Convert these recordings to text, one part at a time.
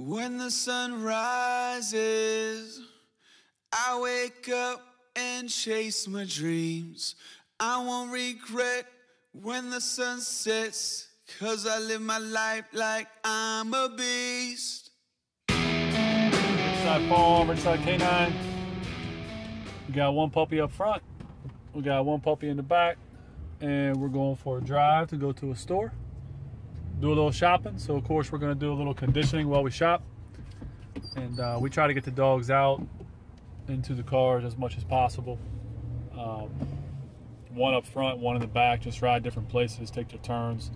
When the sun rises, I wake up and chase my dreams. I won't regret when the sun sets, cause I live my life like I'm a beast. Side farm, side canine. We got one puppy up front, we got one puppy in the back, and we're going for a drive to go to a store do a little shopping. So of course we're gonna do a little conditioning while we shop. And uh, we try to get the dogs out into the cars as much as possible. Um, one up front, one in the back, just ride different places, take their turns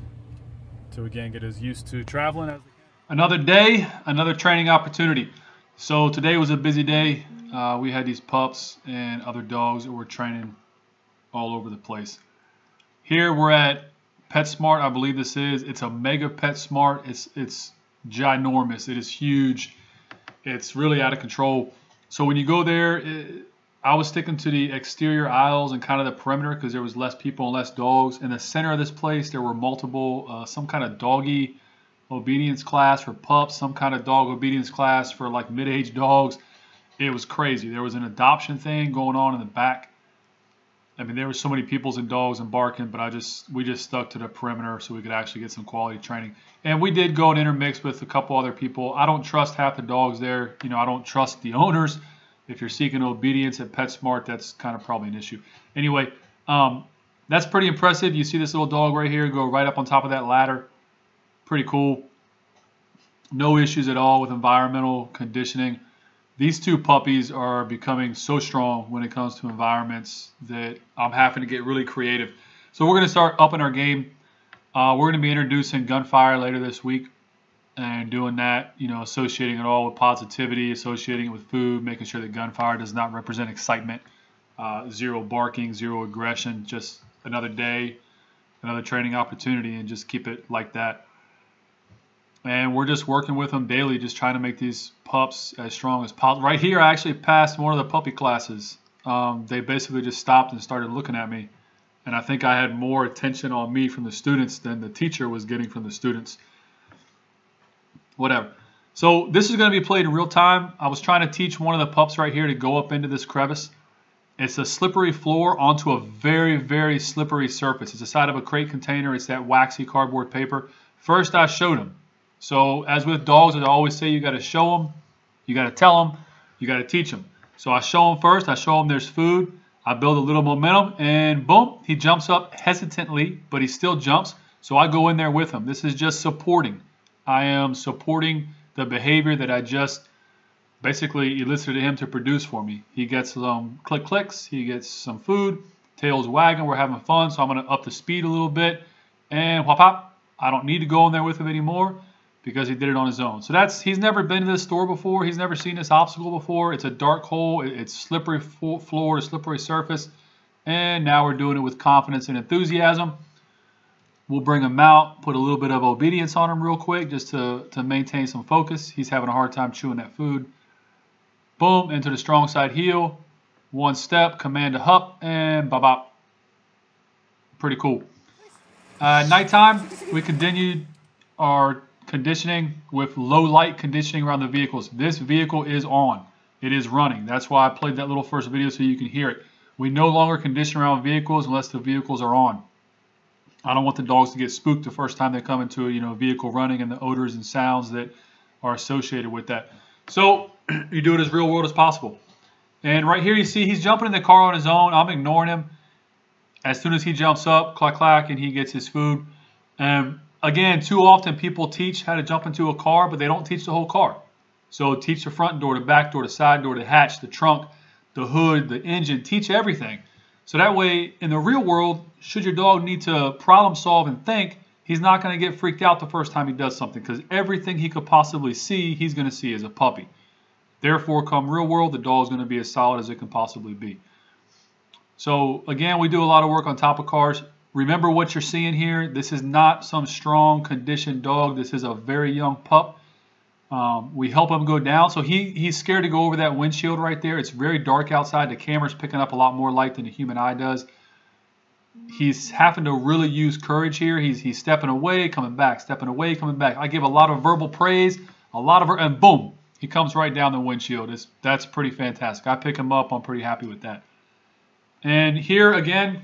to again get as used to traveling as Another day, another training opportunity. So today was a busy day. Uh, we had these pups and other dogs that were training all over the place. Here we're at PetSmart, I believe this is. It's a mega PetSmart. It's it's ginormous. It is huge. It's really out of control. So when you go there, it, I was sticking to the exterior aisles and kind of the perimeter because there was less people and less dogs. In the center of this place, there were multiple, uh, some kind of doggy obedience class for pups, some kind of dog obedience class for like mid-aged dogs. It was crazy. There was an adoption thing going on in the back I mean, there were so many peoples and dogs and barking, but I just we just stuck to the perimeter so we could actually get some quality training. And we did go and intermix with a couple other people. I don't trust half the dogs there. You know, I don't trust the owners. If you're seeking obedience at PetSmart, that's kind of probably an issue. Anyway, um, that's pretty impressive. You see this little dog right here go right up on top of that ladder. Pretty cool. No issues at all with environmental conditioning these two puppies are becoming so strong when it comes to environments that I'm having to get really creative. So we're going to start upping our game. Uh, we're going to be introducing gunfire later this week and doing that, you know, associating it all with positivity, associating it with food, making sure that gunfire does not represent excitement, uh, zero barking, zero aggression, just another day, another training opportunity, and just keep it like that and we're just working with them daily, just trying to make these pups as strong as possible. Right here, I actually passed one of the puppy classes. Um, they basically just stopped and started looking at me, and I think I had more attention on me from the students than the teacher was getting from the students. Whatever. So this is going to be played in real time. I was trying to teach one of the pups right here to go up into this crevice. It's a slippery floor onto a very, very slippery surface. It's the side of a crate container. It's that waxy cardboard paper. First, I showed him. So as with dogs, I always say you got to show them, you got to tell them, you got to teach them. So I show them first. I show them there's food. I build a little momentum, and boom, he jumps up hesitantly, but he still jumps. So I go in there with him. This is just supporting. I am supporting the behavior that I just basically elicited him to produce for me. He gets some click clicks, he gets some food, tails wagging, we're having fun, so I'm to up the speed a little bit, and whop hop. I don't need to go in there with him anymore because he did it on his own. So that's he's never been to this store before. He's never seen this obstacle before. It's a dark hole. It's slippery floor slippery surface. And now we're doing it with confidence and enthusiasm. We'll bring him out, put a little bit of obedience on him real quick just to, to maintain some focus. He's having a hard time chewing that food. Boom, into the strong side heel. One step, command to hup, and bop bop. Pretty cool. Uh, nighttime, we continued our conditioning with low light conditioning around the vehicles. This vehicle is on. It is running. That's why I played that little first video so you can hear it. We no longer condition around vehicles unless the vehicles are on. I don't want the dogs to get spooked the first time they come into a you know vehicle running and the odors and sounds that are associated with that. So you do it as real world as possible. And right here you see he's jumping in the car on his own. I'm ignoring him. As soon as he jumps up, clack clack, and he gets his food. And again, too often people teach how to jump into a car, but they don't teach the whole car. So teach the front door, the back door, the side door, the hatch, the trunk, the hood, the engine, teach everything. So that way, in the real world, should your dog need to problem solve and think, he's not going to get freaked out the first time he does something because everything he could possibly see, he's going to see as a puppy. Therefore, come real world, the dog is going to be as solid as it can possibly be. So again, we do a lot of work on top of cars. Remember what you're seeing here. This is not some strong conditioned dog. This is a very young pup. Um, we help him go down. So he, he's scared to go over that windshield right there. It's very dark outside. The camera's picking up a lot more light than the human eye does. He's having to really use courage here. He's, he's stepping away, coming back, stepping away, coming back. I give a lot of verbal praise. A lot of, and boom, he comes right down the windshield. It's, that's pretty fantastic. I pick him up. I'm pretty happy with that. And here again,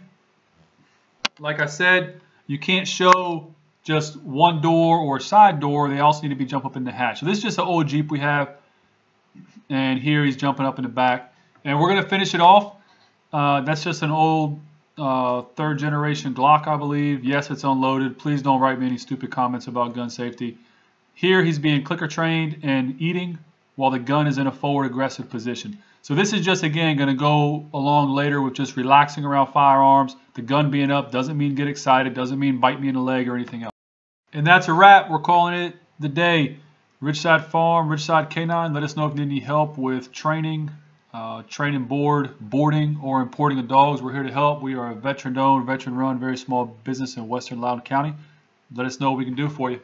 like I said, you can't show just one door or a side door. They also need to be jump up in the hatch. So this is just an old Jeep we have. And here he's jumping up in the back. And we're going to finish it off. Uh, that's just an old uh, third generation Glock, I believe. Yes, it's unloaded. Please don't write me any stupid comments about gun safety. Here he's being clicker trained and eating while the gun is in a forward aggressive position. So this is just, again, going to go along later with just relaxing around firearms. The gun being up doesn't mean get excited, doesn't mean bite me in the leg or anything else. And that's a wrap. We're calling it the day. Ridgeside Farm, Ridgeside K9. Let us know if you need any help with training, uh, training board, boarding, or importing of dogs. We're here to help. We are a veteran-owned, veteran-run, very small business in western Loudoun County. Let us know what we can do for you.